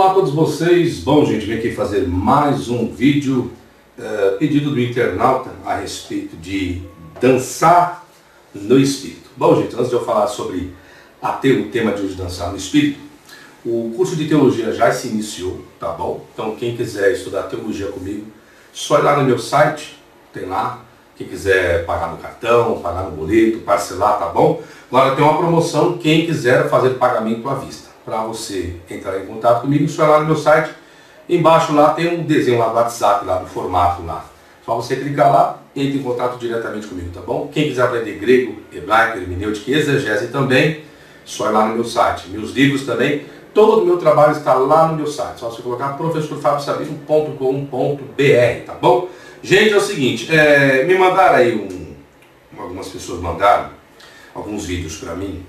Olá a todos vocês, bom gente, vim aqui fazer mais um vídeo uh, pedido do internauta a respeito de dançar no espírito. Bom gente, antes de eu falar sobre a o tema de hoje dançar no espírito, o curso de teologia já se iniciou, tá bom? Então quem quiser estudar teologia comigo, só ir lá no meu site, tem lá, quem quiser pagar no cartão, pagar no boleto, parcelar, tá bom? Agora tem uma promoção, quem quiser fazer pagamento à vista para você entrar em contato comigo, só lá no meu site. Embaixo lá tem um desenho lá do WhatsApp, lá do formato lá. Só você clicar lá e entre em contato diretamente comigo, tá bom? Quem quiser aprender grego, hebraico, hermenêutica exegese também, só ir lá no meu site. Meus livros também, todo o meu trabalho está lá no meu site. Só você colocar professorfabiosabismo.com.br, tá bom? Gente, é o seguinte, é, me mandaram aí um, algumas pessoas mandaram alguns vídeos para mim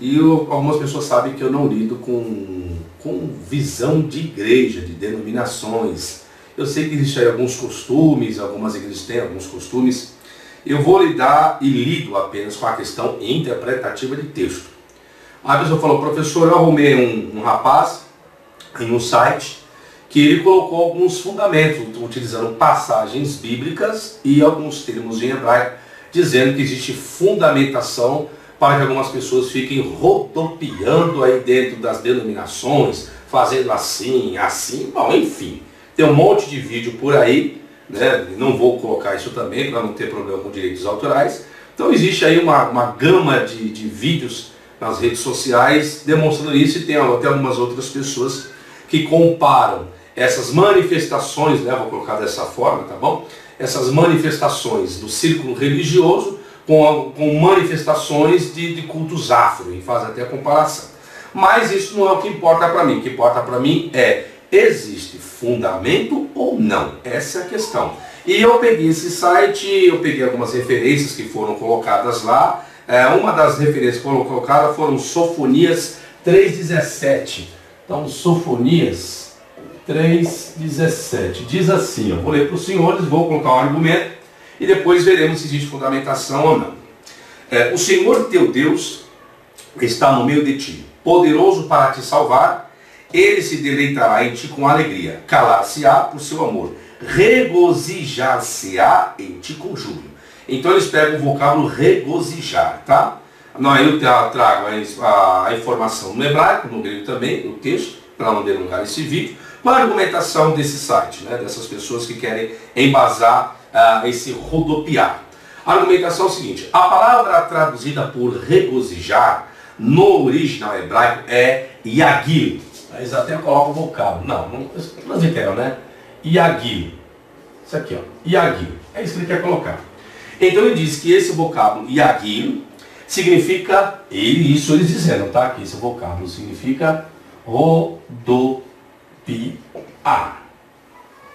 e eu, algumas pessoas sabem que eu não lido com, com visão de igreja, de denominações. Eu sei que existem alguns costumes, algumas igrejas têm alguns costumes. Eu vou lidar e lido apenas com a questão interpretativa de texto. A pessoa falou, professor, eu arrumei um, um rapaz em um site que ele colocou alguns fundamentos, utilizando passagens bíblicas e alguns termos em hebraico, dizendo que existe fundamentação para que algumas pessoas fiquem rodopiando aí dentro das denominações, fazendo assim, assim, bom, enfim. Tem um monte de vídeo por aí, né? não vou colocar isso também para não ter problema com direitos autorais. Então existe aí uma, uma gama de, de vídeos nas redes sociais demonstrando isso e tem até algumas outras pessoas que comparam essas manifestações, né, vou colocar dessa forma, tá bom? Essas manifestações do círculo religioso com, com manifestações de, de cultos afro, e faz até a comparação. Mas isso não é o que importa para mim. O que importa para mim é, existe fundamento ou não? Essa é a questão. E eu peguei esse site, eu peguei algumas referências que foram colocadas lá. É, uma das referências que foram colocadas foram Sofonias 3.17. Então, Sofonias 3.17. Diz assim, eu vou ler para os senhores, vou colocar um argumento e depois veremos se existe fundamentação ou não. É, o Senhor teu Deus está no meio de ti, poderoso para te salvar, ele se deleitará em ti com alegria, calar-se-á por seu amor, regozijar-se-á em ti com júbilo. Então eles pegam o vocábulo regozijar, tá? Não, eu trago a, informação no hebraico, no grego também, no texto, para não delongar esse vídeo, com a argumentação desse site, né, dessas pessoas que querem embasar uh, esse rodopiar. A argumentação é o seguinte, a palavra traduzida por regozijar no original hebraico é yagil. Eles até colocam o vocábulo. Não, não entenderam, né? Yagil. Isso aqui, ó. Yagil. É isso que ele quer colocar. Então ele diz que esse vocábulo yagil significa, e isso eles dizendo, tá? Que esse vocábulo significa rodopiar.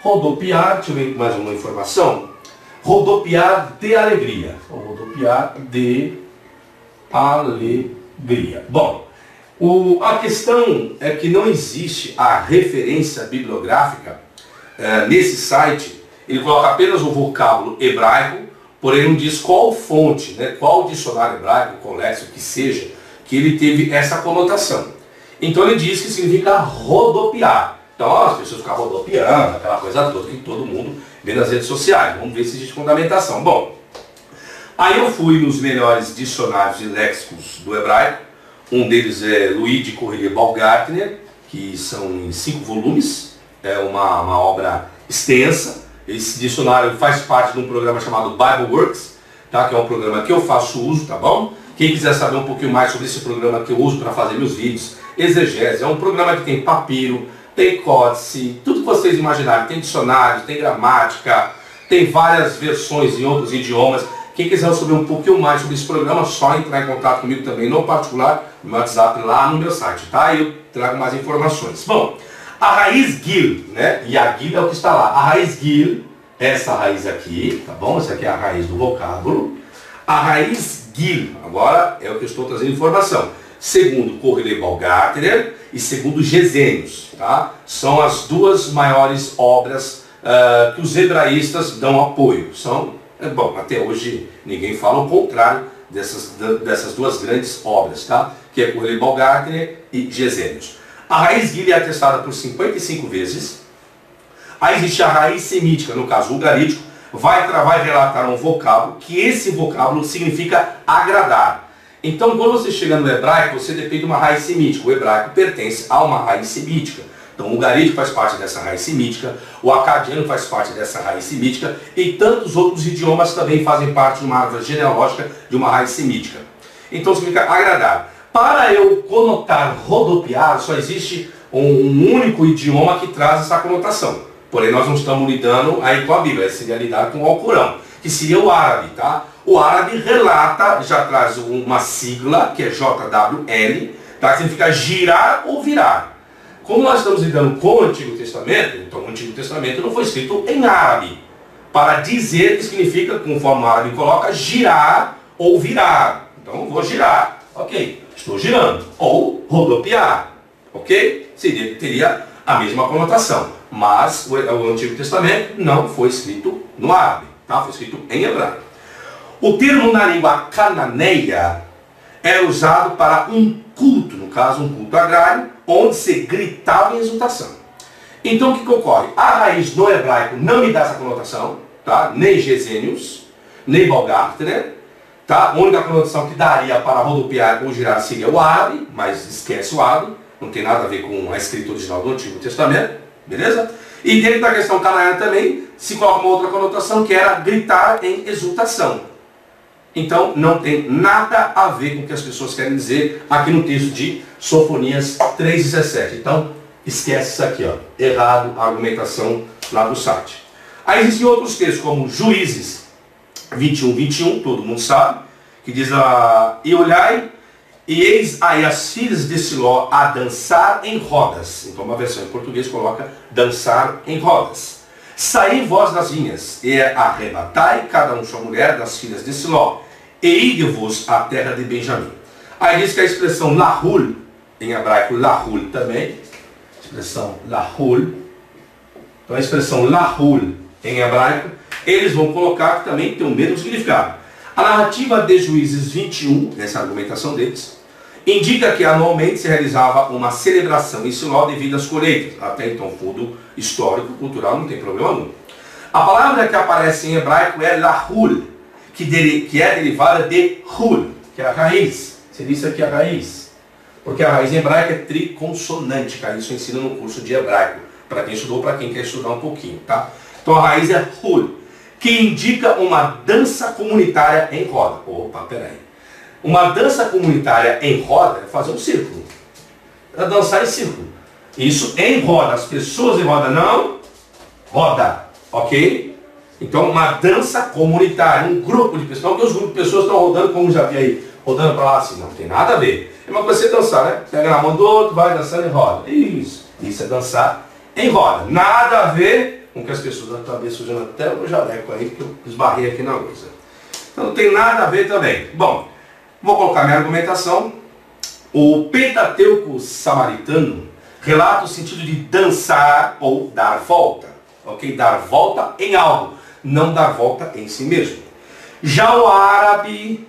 Rodopiar, deixa eu ver mais uma informação. Rodopiar de alegria. Rodopiar de alegria. Bom, o, a questão é que não existe a referência bibliográfica é, nesse site. Ele coloca apenas o vocábulo hebraico, porém não diz qual fonte, né, qual dicionário hebraico, léxico que seja, que ele teve essa conotação. Então ele diz que significa rodopiar. Então as pessoas ficam rodopiando, aquela coisa toda que todo mundo vê nas redes sociais. Vamos ver se existe fundamentação. Bom, aí eu fui nos melhores dicionários e léxicos do hebraico. Um deles é Luiz de Correia Baumgartner, que são em cinco volumes. É uma, uma obra extensa. Esse dicionário faz parte de um programa chamado Bible Works, tá? que é um programa que eu faço uso, tá bom? Quem quiser saber um pouquinho mais sobre esse programa que eu uso para fazer meus vídeos, exegese, é um programa que tem papiro, tem códice, tudo que vocês imaginarem, tem dicionário, tem gramática, tem várias versões em outros idiomas. Quem quiser saber um pouquinho mais sobre esse programa, só entrar em contato comigo também no particular, no meu WhatsApp lá no meu site, tá? Eu trago mais informações. Bom, a raiz Gil, né? E a Gil é o que está lá. A raiz Gil, essa raiz aqui, tá bom? Essa aqui é a raiz do vocábulo. A raiz Gil, agora é o que eu estou trazendo informação segundo Correlê Balgártner e segundo Gesenius. Tá? São as duas maiores obras uh, que os hebraístas dão apoio. São, é, bom, até hoje ninguém fala o contrário dessas, dessas duas grandes obras, tá? que é Correlê Balgártner e Gesenius. A raiz guile é atestada por 55 vezes. Aí existe a raiz semítica, no caso ugarítico, vai, vai relatar um vocábulo, que esse vocábulo significa agradar. Então, quando você chega no hebraico, você depende de uma raiz semítica. O hebraico pertence a uma raiz semítica. Então, o ugarítico faz parte dessa raiz semítica, o acadiano faz parte dessa raiz semítica, e tantos outros idiomas também fazem parte de uma árvore genealógica de uma raiz semítica. Então, significa agradar. Para eu conotar rodopiar, só existe um, único idioma que traz essa conotação. Porém, nós não estamos lidando aí com a Bíblia, seria lidar com o Alcorão, que seria o árabe, tá? O árabe relata, já traz uma sigla, que é JWL, tá? que significa girar ou virar. Como nós estamos lidando com o Antigo Testamento, então o Antigo Testamento não foi escrito em árabe, para dizer que significa, conforme o árabe coloca, girar ou virar. Então, vou girar, ok, estou girando. Ou rodopiar, ok? Seria, teria a mesma conotação. Mas o, o Antigo Testamento não foi escrito no árabe, tá? foi escrito em hebraico. O termo na língua cananeia era usado para um culto, no caso um culto agrário, onde se gritava em exultação. Então o que, que ocorre? A raiz no hebraico não me dá essa conotação, tá? nem Gesênios, nem Balgartner, tá? a única conotação que daria para rodopiar ou girar seria o árabe, mas esquece o árabe, não tem nada a ver com a escrita original do Antigo Testamento. Beleza? E dentro da questão canaiana também se coloca uma outra conotação que era gritar em exultação. Então não tem nada a ver com o que as pessoas querem dizer aqui no texto de Sofonias 3,17. Então esquece isso aqui, ó. errado a argumentação lá do site. Aí existem outros textos como Juízes 21, 21, todo mundo sabe, que diz a e olhai e eis aí as filhas de Siló a dançar em rodas. Então uma versão em português coloca dançar em rodas. Saí vós das vinhas, e arrebatai cada um sua mulher das filhas de Siló, e ide-vos à terra de Benjamim. Aí diz que a expressão lahul, em hebraico lahul também, expressão lahul, então a expressão lahul em hebraico, eles vão colocar que também tem o mesmo significado. A narrativa de Juízes 21, essa argumentação deles, indica que anualmente se realizava uma celebração em Siló devido às colheitas. Até então, fundo histórico, cultural, não tem problema nenhum. A palavra que aparece em hebraico é lahul, que, que é derivada de hul, que é a raiz. Seria isso aqui a raiz. Porque a raiz em hebraico é triconsonântica. Isso ensina no curso de hebraico. Para quem estudou, para quem quer estudar um pouquinho, tá? Então a raiz é hul, que indica uma dança comunitária em roda. Opa, peraí. Uma dança comunitária em roda é fazer um círculo. É dançar em círculo. Isso em roda. As pessoas em roda não roda. Ok? Então, uma dança comunitária, um grupo de pessoas. Não que os grupos de pessoas estão rodando, como já vi aí, rodando para lá assim. Não tem nada a ver. É uma coisa você dançar, né? Pega na mão do outro, vai dançando em roda. Isso. Isso é dançar em roda. Nada a ver com que as pessoas estão bem sujando até o jaleco aí, que eu esbarrei aqui na lousa. Então, não tem nada a ver também. Bom, Vou colocar minha argumentação. O Pentateuco samaritano relata o sentido de dançar ou dar volta. Ok? Dar volta em algo, não dar volta em si mesmo. Já o árabe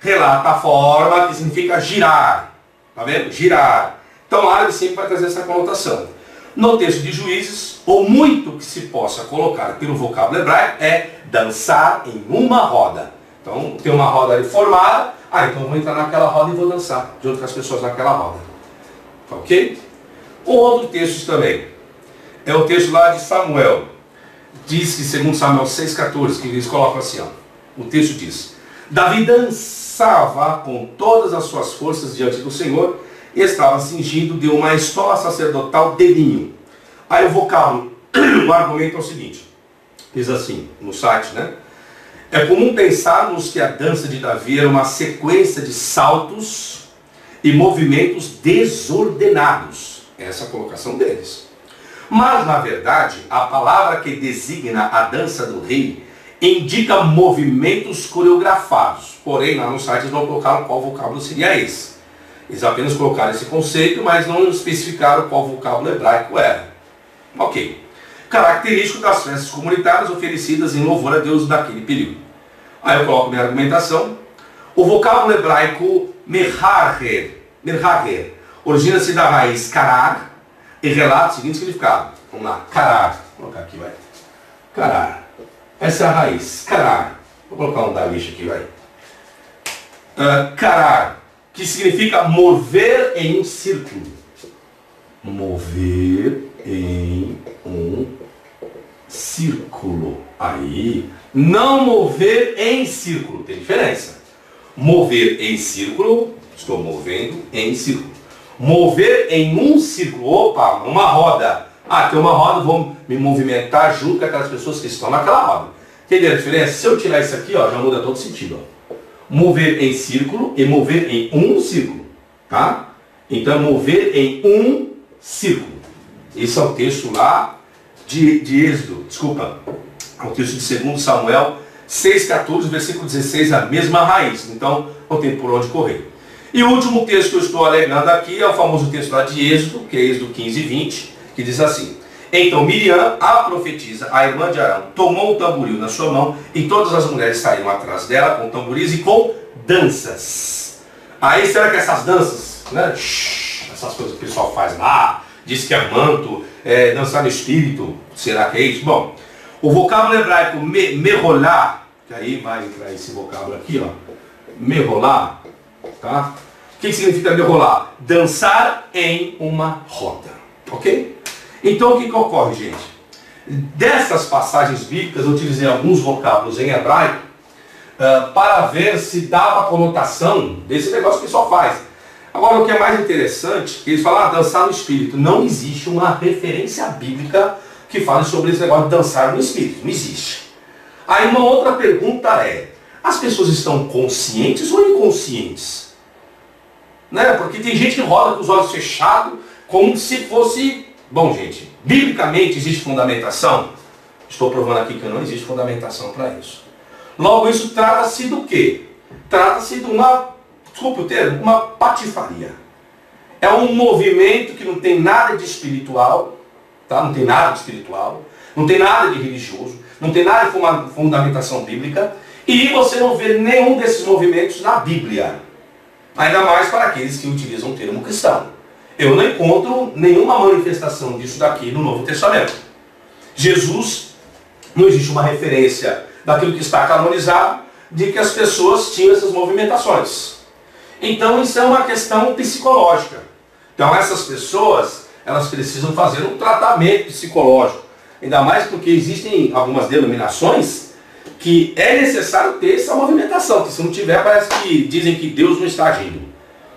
relata a forma que significa girar. Tá vendo? Girar. Então o árabe sempre vai trazer essa conotação. No texto de Juízes, o muito que se possa colocar pelo vocábulo hebraico é dançar em uma roda. Então tem uma roda ali formada, ah, então eu vou entrar naquela roda e vou dançar junto com as pessoas naquela roda. Tá ok? Um outro texto também. É o texto lá de Samuel. Diz que, segundo Samuel 6,14, que eles colocam assim, ó. O texto diz, Davi dançava com todas as suas forças diante do Senhor e estava cingido de uma estola sacerdotal de linho. Aí o vocábulo, o argumento é o seguinte, diz assim, no site, né? É comum pensarmos que a dança de Davi era uma sequência de saltos e movimentos desordenados. Essa é a colocação deles. Mas, na verdade, a palavra que designa a dança do rei indica movimentos coreografados. Porém, lá no site eles não colocaram qual vocábulo seria esse. Eles apenas colocaram esse conceito, mas não especificaram qual vocábulo hebraico era. Ok característico das festas comunitárias oferecidas em louvor a Deus daquele período. Aí eu coloco minha argumentação. O vocábulo hebraico merharer, merharer origina-se da raiz carar e relata o seguinte significado. Vamos lá, carar. Vou colocar aqui, vai. Carar. Essa é a raiz, carar. Vou colocar um da lixa aqui, vai. Uh, carar, que significa mover em círculo. Mover em um círculo. Aí, não mover em círculo, tem diferença. Mover em círculo, estou movendo em círculo. Mover em um círculo, opa, uma roda. Ah, tem uma roda, vou me movimentar junto com aquelas pessoas que estão naquela roda. Entendeu a diferença? Se eu tirar isso aqui, ó, já muda todo sentido. Ó. Mover em círculo e mover em um círculo. Tá? Então, mover em um círculo. Esse é o texto lá de, de Êxodo, desculpa, é o texto de 2 Samuel 6,14, versículo 16, a mesma raiz. Então, não tem por onde correr. E o último texto que eu estou alegando aqui é o famoso texto lá de Êxodo, que é Êxodo 15, 20, que diz assim: Então Miriam, a profetisa, a irmã de Arão, tomou o tamboril na sua mão e todas as mulheres saíram atrás dela com tamboris e com danças. Aí será que essas danças, né? essas coisas que o pessoal faz lá, diz que é manto, é, dançar no espírito, será que é isso? Bom, o vocábulo hebraico me, merolá, que aí vai entrar esse vocábulo aqui, ó, merolá, tá? O que significa merolá? Dançar em uma roda, ok? Então o que, que ocorre, gente? Dessas passagens bíblicas, eu utilizei alguns vocábulos em hebraico uh, para ver se dava conotação desse negócio que pessoal faz. Agora, o que é mais interessante, eles falam, ah, dançar no espírito. Não existe uma referência bíblica que fale sobre esse negócio de dançar no espírito. Não existe. Aí uma outra pergunta é, as pessoas estão conscientes ou inconscientes? Né? Porque tem gente que roda com os olhos fechados, como se fosse... Bom, gente, biblicamente existe fundamentação? Estou provando aqui que não existe fundamentação para isso. Logo, isso trata-se do quê? Trata-se de uma desculpe o termo, uma patifaria. É um movimento que não tem nada de espiritual, tá? não tem nada de espiritual, não tem nada de religioso, não tem nada de fundamentação bíblica, e você não vê nenhum desses movimentos na Bíblia. Ainda mais para aqueles que utilizam o termo cristão. Eu não encontro nenhuma manifestação disso daqui no Novo Testamento. Jesus, não existe uma referência daquilo que está canonizado, de que as pessoas tinham essas movimentações. Então isso é uma questão psicológica. Então essas pessoas, elas precisam fazer um tratamento psicológico. Ainda mais porque existem algumas denominações que é necessário ter essa movimentação, que se não tiver parece que dizem que Deus não está agindo.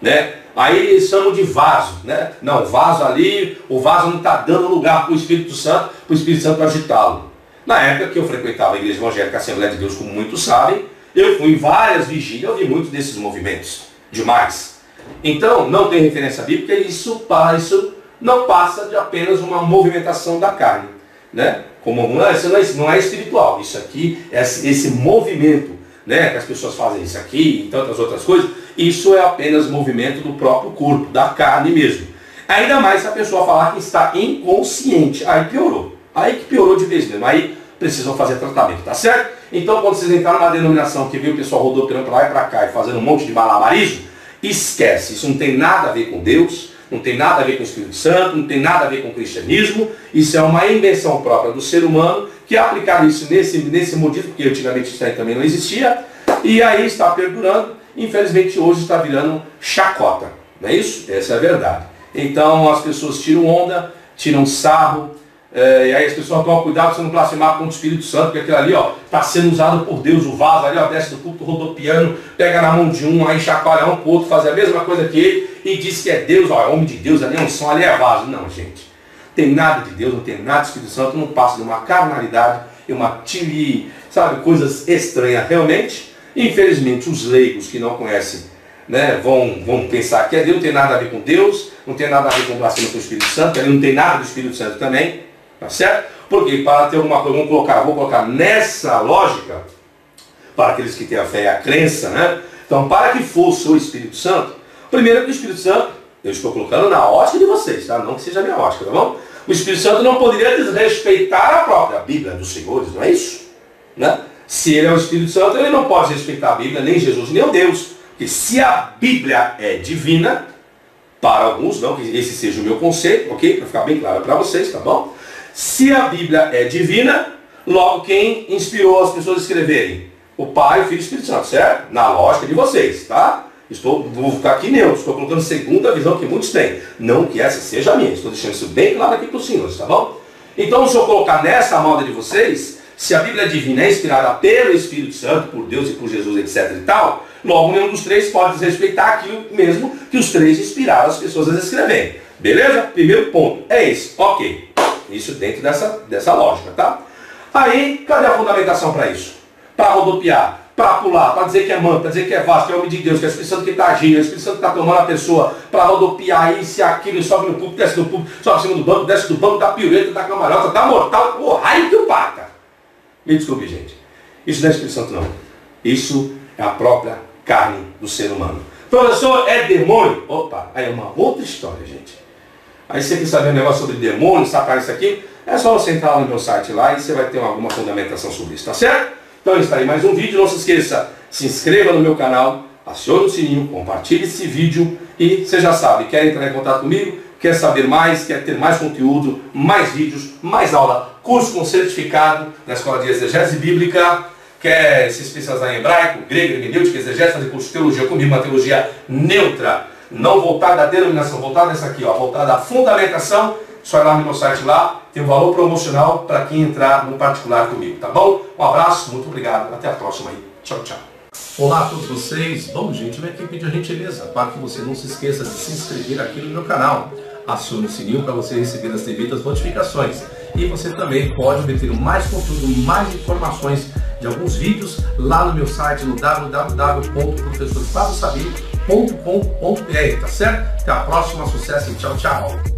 Né? Aí eles chamam de vaso, né? Não, vaso ali, o vaso não está dando lugar para o Espírito Santo, para o Espírito Santo agitá-lo. Na época que eu frequentava a Igreja Evangélica Assembleia de Deus, como muitos sabem, eu fui em várias vigílias, eu vi muitos desses movimentos demais. Então, não tem referência bíblica, isso, isso não passa de apenas uma movimentação da carne. Né? Como não, isso não é, não é espiritual, isso aqui, esse, esse movimento, né, que as pessoas fazem isso aqui e tantas outras coisas, isso é apenas movimento do próprio corpo, da carne mesmo. Ainda mais se a pessoa falar que está inconsciente, aí piorou. Aí que piorou de vez mesmo. Aí precisam fazer tratamento, tá certo? Então, quando vocês entraram numa denominação que viu o pessoal rodando para lá e para cá e fazendo um monte de malabarismo, esquece. Isso não tem nada a ver com Deus, não tem nada a ver com o Espírito Santo, não tem nada a ver com o cristianismo. Isso é uma invenção própria do ser humano que aplicaram isso nesse, nesse modismo, porque antigamente isso aí também não existia, e aí está perdurando. Infelizmente, hoje está virando chacota. Não é isso? Essa é a verdade. Então, as pessoas tiram onda, tiram sarro, é, e aí as pessoas tomam cuidado para você não blasfemar contra o Espírito Santo, porque aquilo ali ó está sendo usado por Deus, o vaso ali ó, desce do culto rodopiano, pega na mão de um, aí chacoalha um para outro, faz a mesma coisa que ele e diz que é Deus, ó, é homem de Deus, ali é um som, ali é vaso. Não, gente. Tem nada de Deus, não tem nada de Espírito Santo, não passa de uma carnalidade e uma tili, sabe, coisas estranhas realmente. Infelizmente, os leigos que não conhecem né, vão, vão pensar que é Deus, não tem nada a ver com Deus, não tem nada a ver com blasfêmia com o Espírito Santo, ali não tem nada do Espírito Santo também. Tá certo? Porque para ter alguma coisa, vamos colocar, vou colocar nessa lógica, para aqueles que têm a fé e a crença, né? Então, para que fosse o Espírito Santo, primeiro que o Espírito Santo, eu estou colocando na ótica de vocês, tá? Não que seja a minha ótica, tá bom? O Espírito Santo não poderia desrespeitar a própria Bíblia dos senhores, não é isso? Né? Se ele é o Espírito Santo, ele não pode respeitar a Bíblia, nem Jesus, nem o Deus. Porque se a Bíblia é divina, para alguns, não que esse seja o meu conceito, ok? Para ficar bem claro para vocês, tá bom? Se a Bíblia é divina, logo quem inspirou as pessoas a escreverem? O Pai, o Filho e o Espírito Santo, certo? Na lógica de vocês, tá? Estou, vou ficar aqui neutro, estou colocando segunda visão que muitos têm. Não que essa seja a minha, estou deixando isso bem claro aqui para os senhores, tá bom? Então, se eu colocar nessa moda de vocês, se a Bíblia divina é inspirada pelo Espírito Santo, por Deus e por Jesus, etc e tal, logo nenhum dos três pode respeitar aquilo mesmo que os três inspiraram as pessoas a escreverem. Beleza? Primeiro ponto. É esse. Ok. Isso dentro dessa, dessa lógica, tá? Aí, cadê a fundamentação para isso? Para rodopiar, para pular, para dizer que é manto, para dizer que é vasto, que é homem de Deus, que é o Espírito Santo que está agindo, é o Espírito Santo que está tomando a pessoa, para rodopiar isso e aquilo, sobe no público, desce no público, sobe acima do banco, desce do banco, dá pirueta, dá camarota, dá mortal, o raio que o pata. Me desculpe, gente. Isso não é Espírito Santo, não. Isso é a própria carne do ser humano. Professor, é demônio? Opa, aí é uma outra história, gente. Aí você quer saber um negócio sobre demônio, sacar isso aqui? É só você entrar lá no meu site lá e você vai ter alguma fundamentação sobre isso, tá certo? Então está aí mais um vídeo. Não se esqueça, se inscreva no meu canal, acione o sininho, compartilhe esse vídeo e você já sabe, quer entrar em contato comigo, quer saber mais, quer ter mais conteúdo, mais vídeos, mais aula, curso com certificado na Escola de Exegese Bíblica, quer se especializar em hebraico, grego, hermenêutica, exegese, fazer curso de teologia comigo, uma teologia neutra, não voltada à denominação, voltada nessa aqui, ó, voltada à fundamentação, só ir lá no meu site lá, tem um valor promocional para quem entrar no particular comigo, tá bom? Um abraço, muito obrigado, até a próxima aí. Tchau, tchau. Olá a todos vocês. Bom, gente, minha equipe de gentileza, para que você não se esqueça de se inscrever aqui no meu canal. Acione o sininho para você receber as devidas notificações. E você também pode obter mais conteúdo, mais informações de alguns vídeos lá no meu site no www.professorfabiosaber.com.br, tá certo? Até a próxima, sucesso e tchau, tchau!